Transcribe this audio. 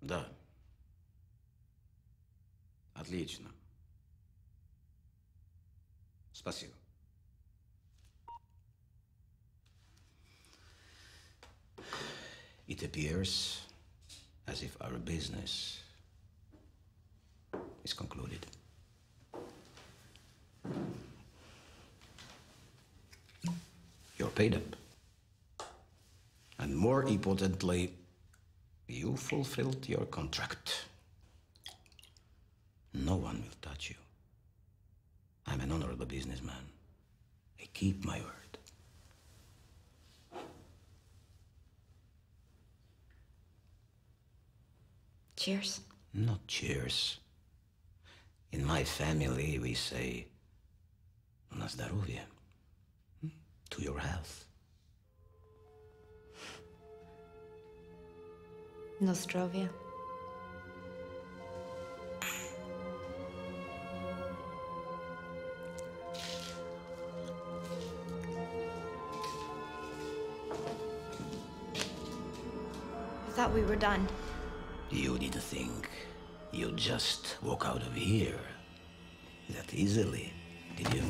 Да. Отлично. Спасибо. It appears as if our business is concluded. You're paid up. And more importantly, you fulfilled your contract. No one will touch you. I'm an honorable businessman. I keep my word. Cheers. Not cheers. In my family, we say, na zdrowie. Hmm? To your health. Zdrowie. I thought we were done. You didn't think you'd just walk out of here that easily, did you?